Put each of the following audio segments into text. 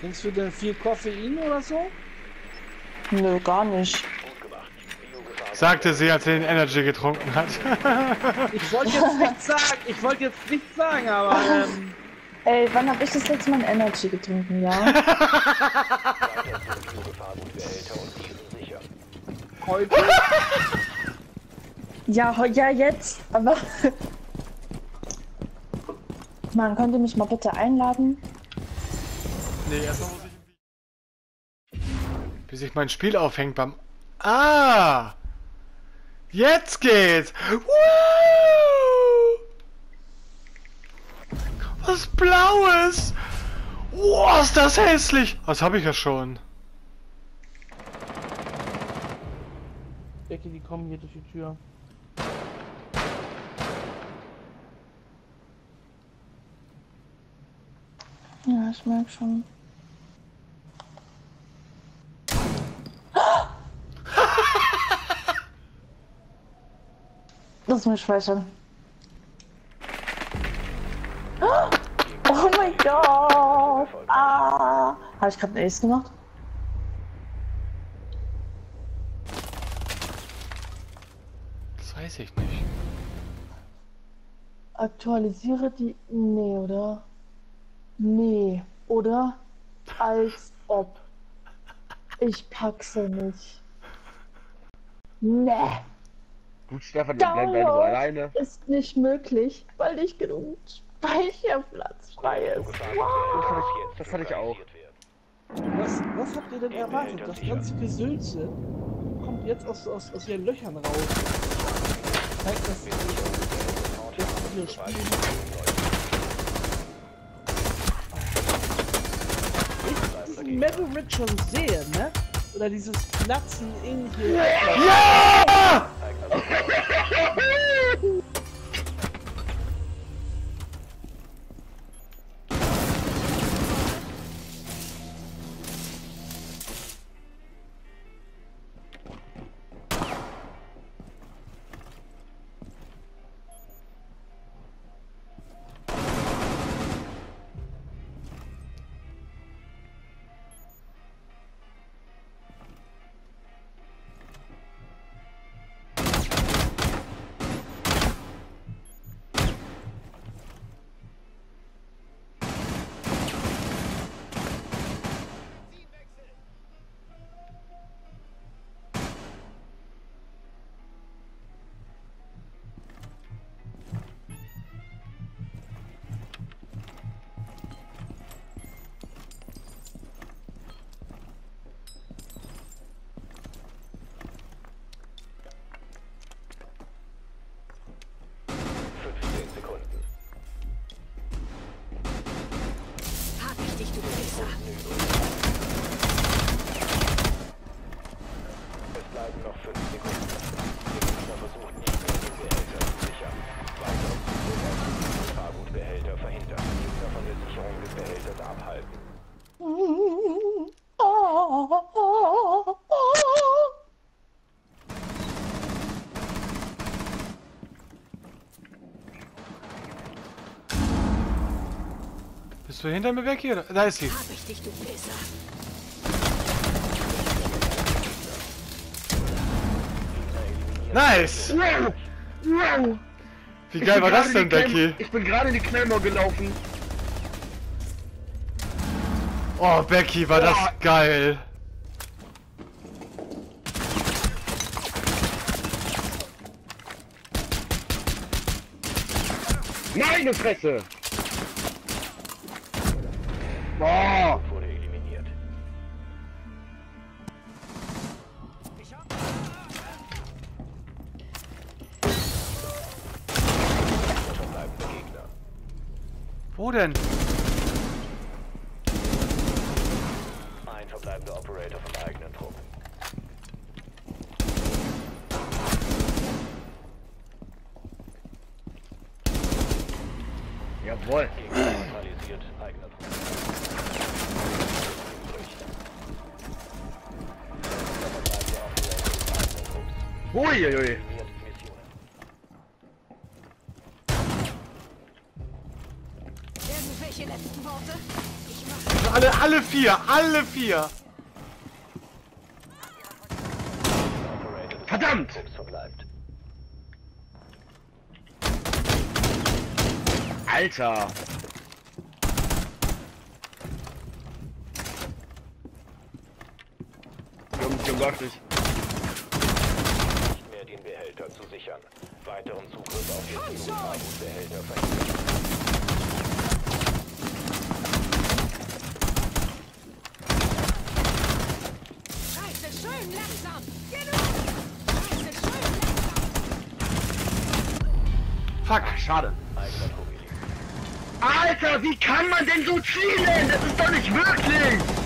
Trinkst du denn viel Koffein oder so? Nö, gar nicht. Sagte sie, als sie den Energy getrunken hat. Ich wollte jetzt nichts sagen, ich wollte jetzt nichts sagen, aber ähm, Ey, wann hab ich das letzte Mal ein Energy getrunken, ja? heute. ja, ja, jetzt, aber... Man, könnt ihr mich mal bitte einladen? Nee, erstmal muss ich. Bis sich mein Spiel aufhängt beim. Ah! Jetzt geht's! Woo! Was Blaues! Wow, ist das hässlich! Das habe ich ja schon. Becky, die kommen hier durch die Tür. Ja, ich merk schon. Lass mich speichern. Oh mein Gott! Ah! Habe ich gerade einen Ace gemacht? Das weiß ich nicht. Aktualisiere die. Nee, oder? Nee, oder? Als ob. Ich packse nicht. Nee, Gut, Stefan, dann bleiben wir nur alleine. ist nicht möglich, weil nicht genug Speicherplatz frei ist. Wow. Das hatte ich auch. Was, was habt ihr denn erwartet? Das ganze Gesülze kommt jetzt aus, aus, aus ihren Löchern raus. Zeigt, hier spielen. Wenn ich diesen Metal Rig schon sehe, ne? Oder dieses Platzen in hier. Ja! Hab Ha ha ha ha ha! Du hinter mir weg hier? Da ist sie. Hab ich dich, du Pisser. Nice! Wow! Wow! Wie geil war das denn, Becky? Ich bin gerade in die Claymore gelaufen. Oh, Becky, war das Boah. geil. Meine Fresse! Boah! Wurde eliminiert. Verbleibende Gegner. Wo denn? Ein verbleibender Operator vom eigenen Trupp. Jawohl. Gegner neutralisiert. Eigener Trupp. Verbleibende Operator des eigenen Trupps. Uiuiui. Irgendwelche letzten Worte? Ich mach Alle, alle vier, alle vier. Verdammt! Alter! Jungs, läuft nicht. Mehr den Behälter zu sichern. Weiteren Zugriff auf den Sicherungsbehälter verhindern. Scheiße, schön langsam. Genug. Scheiße, schön langsam. Fuck. Schade. Alter, wie kann man denn so zielen? Das ist doch nicht wirklich!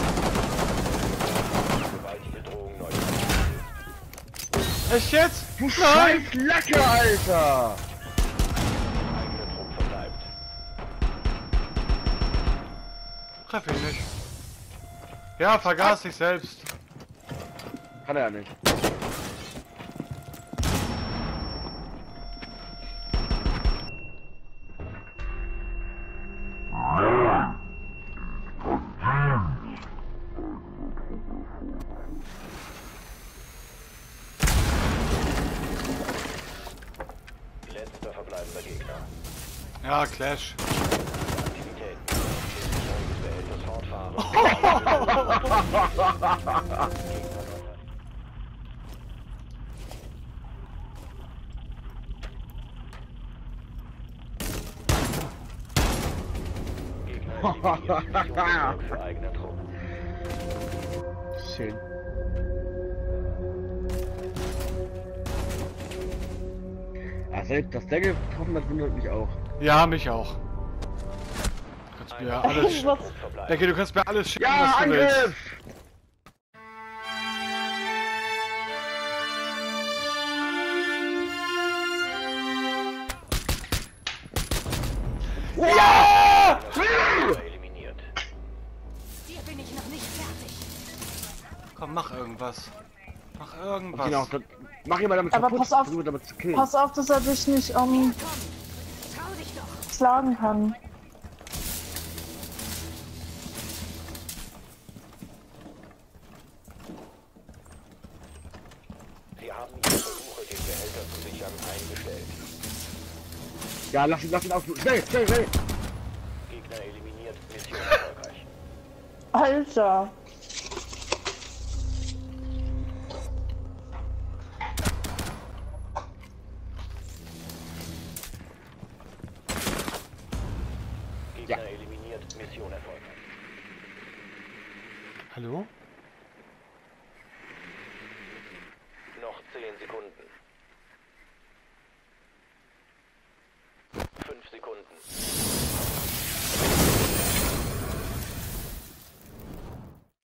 Echt jetzt? Nein. scheiß Lacke, Alter! Treff ihn nicht. Ja, vergaß dich selbst. Kann er ja nicht. Eigenen Druck. Schön. Also, dass der getroffen hat, wundert mich auch. Ja, mich auch. Du kannst mir alles. Verbleibt. Denke, du kannst mir alles schicken, Ja, was du willst. Angriff! Ja! eliminiert. Dir bin ich noch nicht fertig. Komm, mach irgendwas. Mach irgendwas. Genau, mach mal damit Aber kaputt. pass auf. Damit zu killen. Pass auf, dass er dich nicht um schlagen kann. Sie haben Ihre Versuche, den Behälter zu sichern, eingestellt. Ja, lass ihn, lass ihn auf. Schnell, schnell, schnell! Gegner eliminiert. Mission erfolgreich. Alter. Hallo? Noch 10 Sekunden. 5 Sekunden.